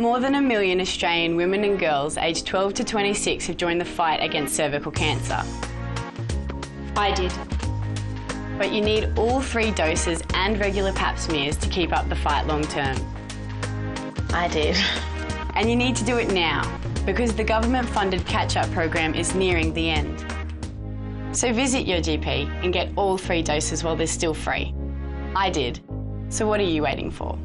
More than a million Australian women and girls aged 12 to 26 have joined the fight against cervical cancer. I did. But you need all three doses and regular pap smears to keep up the fight long term. I did. And you need to do it now because the government funded catch up program is nearing the end. So visit your GP and get all three doses while they're still free. I did. So what are you waiting for?